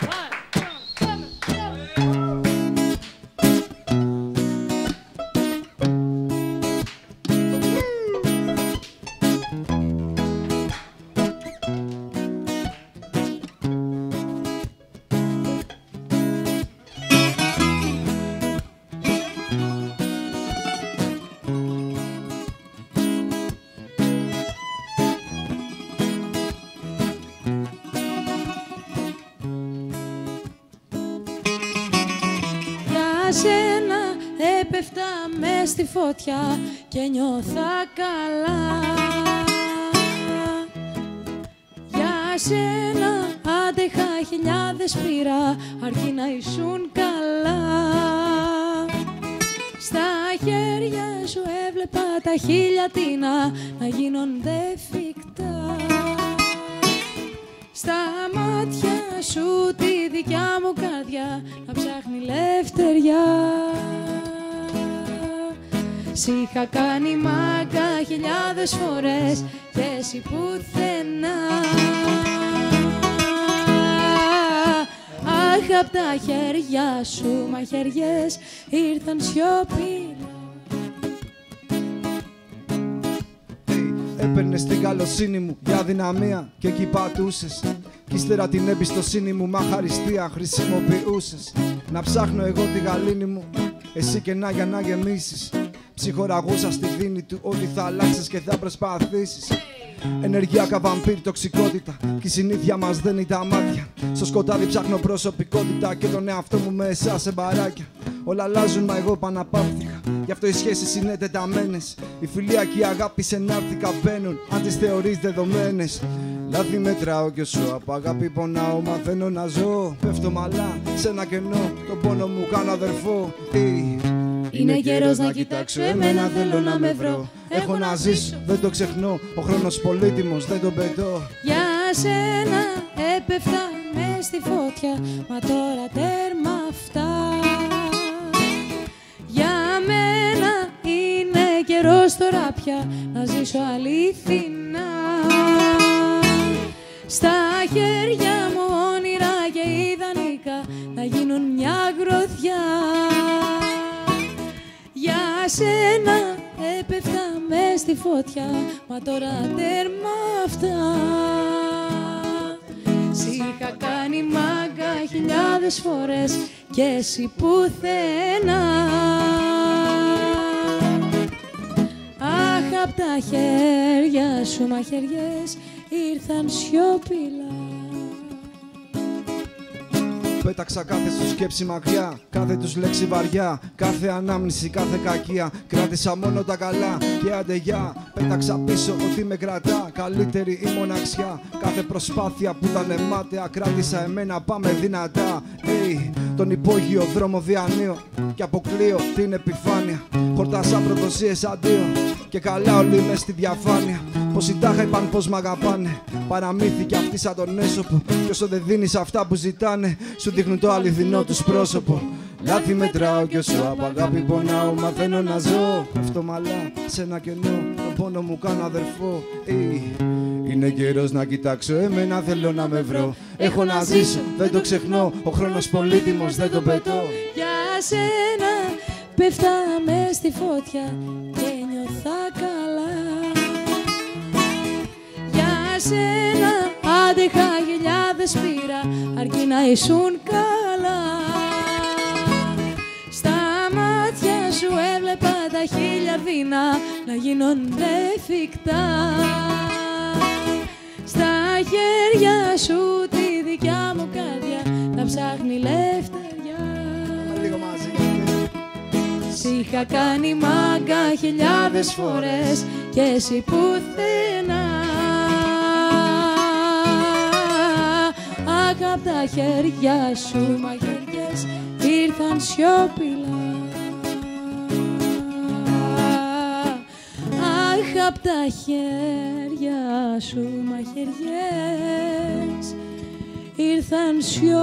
Για σένα έπεφτα μες στη φωτιά και νιώθα καλά. Για σένα άντεχα χιλιάδες πήρα αρκεί να ήσουν καλά. Στα χέρια σου έβλεπα τα χίλια τίνα να γίνονται φυκτά στα μάτια σου τη δικιά μου καρδιά να ψάχνει λευτεριά. Σ' είχα κάνει μάγκα χιλιάδες φορές και εσύ πουθενά. Αχ, απ' τα χέρια σου μαχαιριές ήρθαν σιωπηλά Έπαιρνες την καλοσύνη μου για δυναμία και εκεί πατούσες. Κι ύστερα την εμπιστοσύνη μου μα χαριστία χρησιμοποιούσες. Να ψάχνω εγώ τη γαλήνη μου, εσύ και να για να γεμίσεις. Ψυχοραγούσα στη δίνη του ότι θα αλλάξεις και θα προσπαθήσεις. Ενεργειακά βαμπύρ, τοξικότητα Κι η συνήθεια μας δεν είναι τα μάτια. Στο σκοτάδι ψάχνω προσωπικότητα Και τον εαυτό μου μέσα σε μπαράκια. Όλα αλλάζουν μα εγώ παναπαύθηκα Γι' αυτό οι σχέσεις είναι τεταμένες. Η φιλία και η αγάπη σε ναύτικα μπαίνουν Αν τις θεωρείς δεδομένες. Λάθη μετράω και σου από αγάπη πονάω Μαθαίνω να ζω. Πέφτω μαλά σε ένα κενό Τον πόνο μου κάνω αδερφό. Τι; Είναι καιρός να κοιτάξω εμένα θέλω να με βρω. Έχω να ζήσω, δεν το ξεχνώ. Ο χρόνος πολύτιμος, δεν τον πετώ. Για σένα έπεφτα μες στη φωτιά Μα τώρα τέρμα αυτά πια Να ζήσω αληθινά. Στα χέρια μου όνειρα και ιδανικά Να γίνουν μια γροθιά. Για σένα έπεφτα μες στη φωτιά Μα τώρα τέρμα αυτά. Σ' είχα κάνει μάγκα χιλιάδες φορές Και εσύ πουθενά Αχ, απ' τα χέρια σου μαχαιριές Ήρθαν σιωπηλά Πέταξα κάθε σου σκέψη μακριά, κάθε τους λέξη βαριά, κάθε ανάμνηση, κάθε κακία. Κράτησα μόνο τα καλά και αντεγιά. Πέταξα πίσω ότι με κρατά, καλύτερη η μοναξιά. Κάθε προσπάθεια που ήταν μάταια, κράτησα εμένα, πάμε δυνατά. Hey, τον υπόγειο δρόμο διανύω και αποκλείω την επιφάνεια. Χορτάσα προδοσίες αντίο και καλά όλοι μες στη διαφάνεια. Πως οι τάχα είπαν πως μ' αγαπάνε. Παραμύθι κι αυτοί σαν τον έσωπο. Κι όσο δεν δίνεις αυτά που ζητάνε, σου δείχνουν το αληθινό τους πρόσωπο. Λάθη μετράω κι όσο από αγάπη πονάω. Μαθαίνω να ζω. Πέφτω μαλά σε ένα κενό. Τον πόνο μου κάνω αδερφό. Ει, Είναι καιρός να κοιτάξω, εμένα θέλω να με βρω. Έχω να ζήσω, δεν το ξεχνώ. Ο χρόνος πολύτιμος, δεν το πετώ. Για σένα πέφτα με στη φωτιά και νιώθα καλά Για σένα άντεχα χιλιάδες πήρα αρκεί να ήσουν καλά Στα μάτια σου έβλεπα τα χίλια δεινά να γίνονται φυκτά Στα χέρια σου τη δικιά μου καρδιά να ψάχνει λευτεριά. Λίγο μαζί. Σ' είχα κάνει μάγκα χιλιάδες φορές και εσύ πουθενά. Αχ, απ' τα χέρια σου μαχαιριές ήρθαν σιωπηλά απ' τα χέρια σου μαχαιριές. Ήρθαν σιώπη